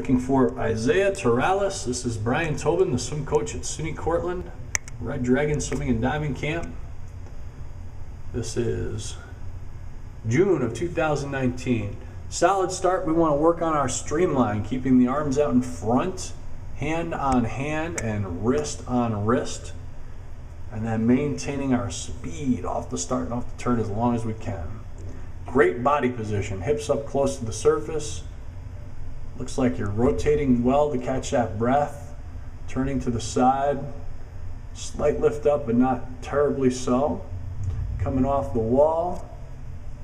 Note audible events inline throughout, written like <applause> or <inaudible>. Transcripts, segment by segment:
Looking for Isaiah Torrales. This is Brian Tobin, the swim coach at SUNY Cortland, Red Dragon Swimming and Diving Camp. This is June of 2019. Solid start. We want to work on our streamline, keeping the arms out in front, hand on hand, and wrist on wrist. And then maintaining our speed off the start and off the turn as long as we can. Great body position, hips up close to the surface. Looks like you're rotating well to catch that breath. Turning to the side. Slight lift up, but not terribly so. Coming off the wall.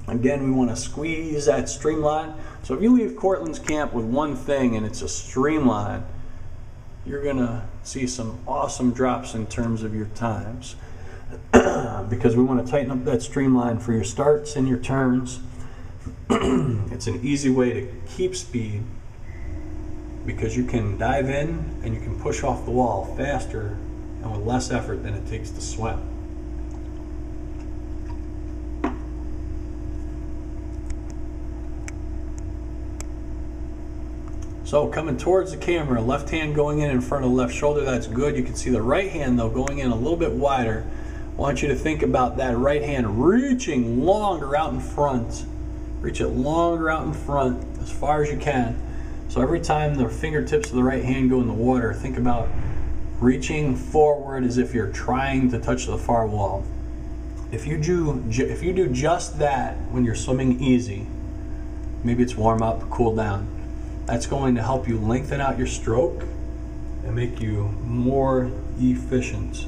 Again, we want to squeeze that streamline. So if you leave Cortland's camp with one thing and it's a streamline, you're going to see some awesome drops in terms of your times. <clears throat> because we want to tighten up that streamline for your starts and your turns. <clears throat> it's an easy way to keep speed because you can dive in and you can push off the wall faster and with less effort than it takes to swim. So coming towards the camera, left hand going in in front of left shoulder, that's good. You can see the right hand though going in a little bit wider. I want you to think about that right hand reaching longer out in front. Reach it longer out in front as far as you can. So every time the fingertips of the right hand go in the water, think about reaching forward as if you're trying to touch the far wall. If you do if you do just that when you're swimming easy, maybe it's warm up, cool down that's going to help you lengthen out your stroke and make you more efficient.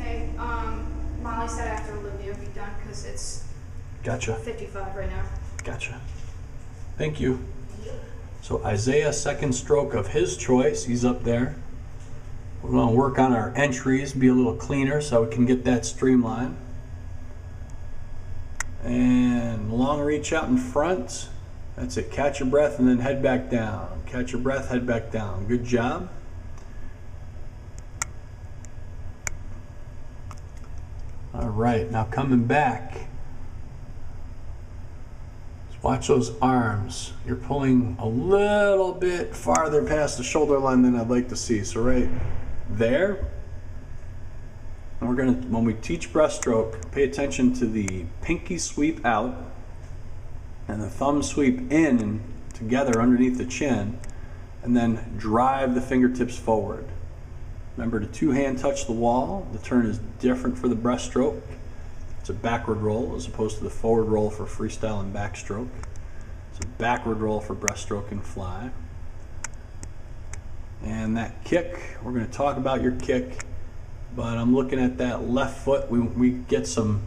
Hey, um, Molly said after Olivia be done because it's Gotcha. 55 right now. Gotcha. Thank you. So Isaiah, second stroke of his choice. He's up there. We're going to work on our entries, be a little cleaner so we can get that streamline. And long reach out in front. That's it. Catch your breath and then head back down. Catch your breath, head back down. Good job. All right, now coming back. Watch those arms. You're pulling a little bit farther past the shoulder line than I'd like to see. So right there, and we're going to, when we teach breaststroke, pay attention to the pinky sweep out and the thumb sweep in together underneath the chin, and then drive the fingertips forward. Remember to two hand touch the wall. The turn is different for the breaststroke. It's a backward roll as opposed to the forward roll for freestyle and backstroke. It's a backward roll for breaststroke and fly. And that kick, we're going to talk about your kick but I'm looking at that left foot. We, we get some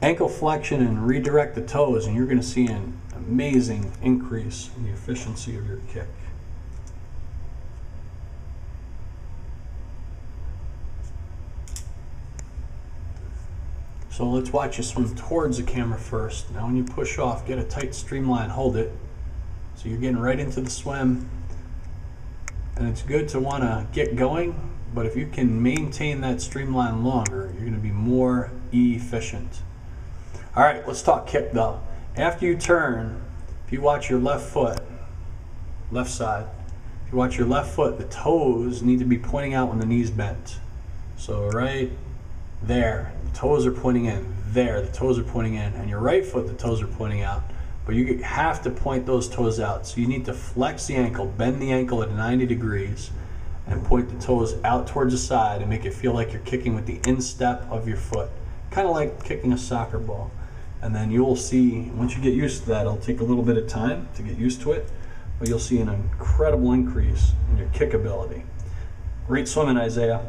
ankle flexion and redirect the toes, and you're going to see an amazing increase in the efficiency of your kick. So let's watch you swim towards the camera first. Now when you push off, get a tight streamline, hold it. So you're getting right into the swim. And it's good to want to get going but if you can maintain that streamline longer, you're going to be more efficient. All right, let's talk kick though. After you turn, if you watch your left foot, left side, if you watch your left foot, the toes need to be pointing out when the knee's bent. So right there, the toes are pointing in. There, the toes are pointing in. And your right foot, the toes are pointing out. But you have to point those toes out. So you need to flex the ankle, bend the ankle at 90 degrees, and point the toes out towards the side and make it feel like you're kicking with the instep of your foot. Kind of like kicking a soccer ball. And then you'll see, once you get used to that, it'll take a little bit of time to get used to it, but you'll see an incredible increase in your kick ability. Great swimming, Isaiah.